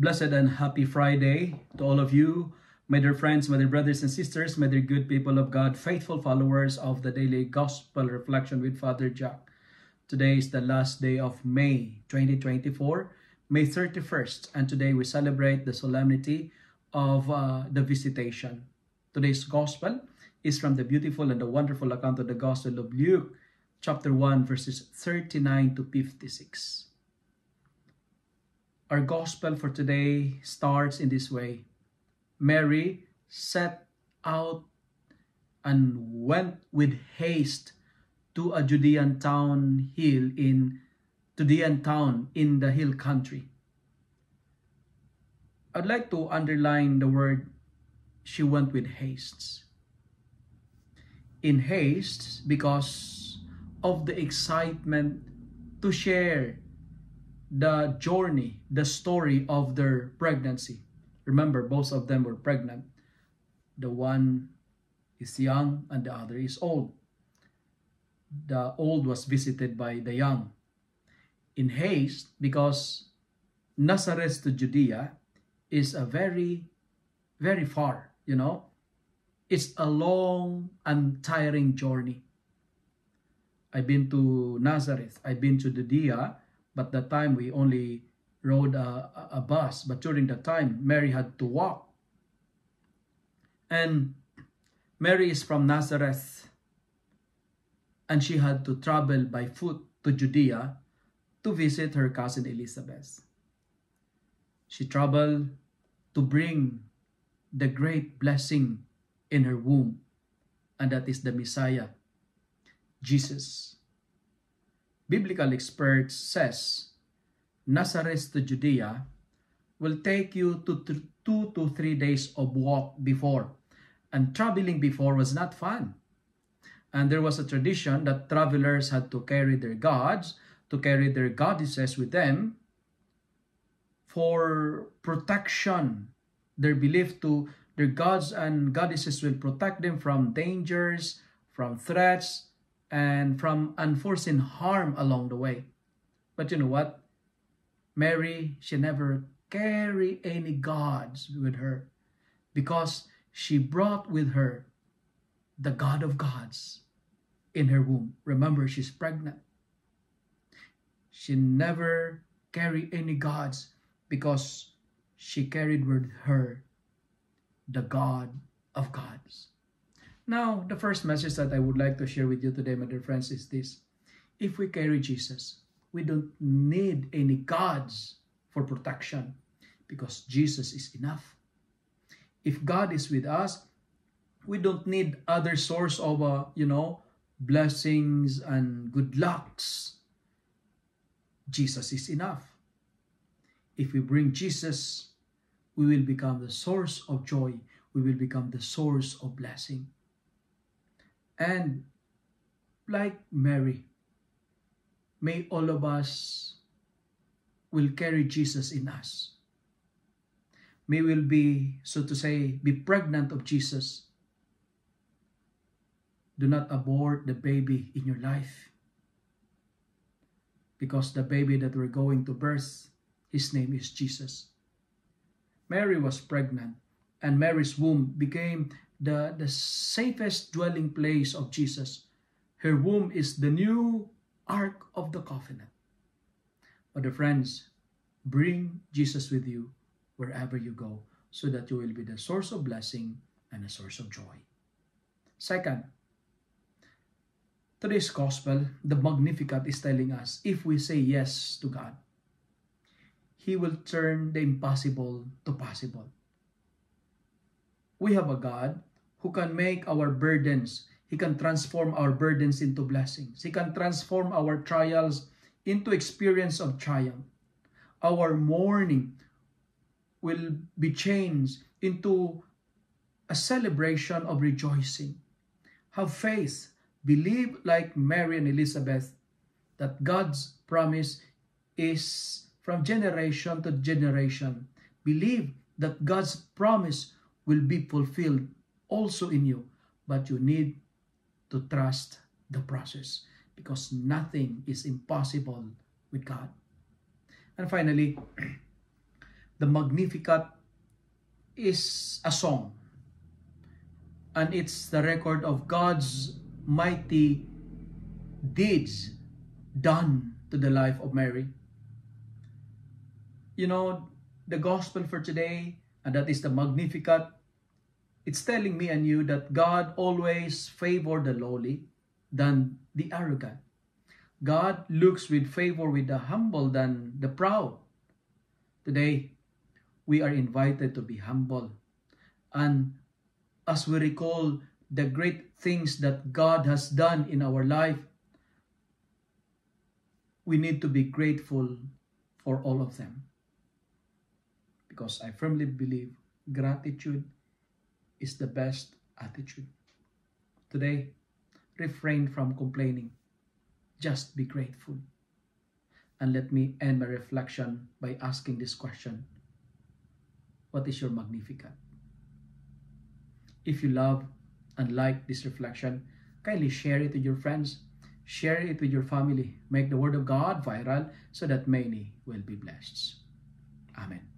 Blessed and happy Friday to all of you, my dear friends, my dear brothers and sisters, my dear good people of God, faithful followers of the daily gospel reflection with Father Jhack. Today is the last day of May 2024, May 31st, and today we celebrate the solemnity of uh, the visitation. Today's gospel is from the beautiful and the wonderful account of the Gospel of Luke, chapter 1, verses 39 to 56. Our gospel for today starts in this way Mary set out and went with haste to a Judean town hill in Judean town in the hill country. I'd like to underline the word she went with haste. In haste because of the excitement to share the journey, the story of their pregnancy. Remember, both of them were pregnant. The one is young and the other is old. The old was visited by the young. In haste, because Nazareth to Judea is a very, very far, you know. It's a long and tiring journey. I've been to Nazareth, I've been to Judea, but that time we only rode a, a bus. But during that time, Mary had to walk. And Mary is from Nazareth, and she had to travel by foot to Judea to visit her cousin Elizabeth. She traveled to bring the great blessing in her womb, and that is the Messiah, Jesus biblical experts says Nazareth to Judea will take you to two to three days of walk before. And traveling before was not fun. And there was a tradition that travelers had to carry their gods, to carry their goddesses with them for protection. Their belief to their gods and goddesses will protect them from dangers, from threats, and from unforeseen harm along the way. But you know what? Mary, she never carried any gods with her because she brought with her the God of gods in her womb. Remember, she's pregnant. She never carried any gods because she carried with her the God of gods. Now, the first message that I would like to share with you today, my dear friends, is this. If we carry Jesus, we don't need any gods for protection because Jesus is enough. If God is with us, we don't need other source of, uh, you know, blessings and good lucks. Jesus is enough. If we bring Jesus, we will become the source of joy. We will become the source of blessing. And like Mary, may all of us will carry Jesus in us. May we'll be, so to say, be pregnant of Jesus. Do not abort the baby in your life. Because the baby that we're going to birth, his name is Jesus. Mary was pregnant, and Mary's womb became the, the safest dwelling place of Jesus. Her womb is the new Ark of the Covenant. But the friends, bring Jesus with you wherever you go so that you will be the source of blessing and a source of joy. Second, today's gospel, the Magnificat is telling us if we say yes to God, He will turn the impossible to possible. We have a God who can make our burdens, He can transform our burdens into blessings. He can transform our trials into experience of triumph. Our mourning will be changed into a celebration of rejoicing. Have faith. Believe like Mary and Elizabeth that God's promise is from generation to generation. Believe that God's promise will be fulfilled also in you, but you need to trust the process because nothing is impossible with God. And finally, the Magnificat is a song. And it's the record of God's mighty deeds done to the life of Mary. You know, the gospel for today, and that is the Magnificat, it's telling me and you that God always favor the lowly than the arrogant. God looks with favor with the humble than the proud. Today, we are invited to be humble. And as we recall the great things that God has done in our life, we need to be grateful for all of them. Because I firmly believe gratitude is the best attitude. Today, refrain from complaining. Just be grateful. And let me end my reflection by asking this question What is your Magnificat? If you love and like this reflection, kindly share it with your friends, share it with your family, make the Word of God viral so that many will be blessed. Amen.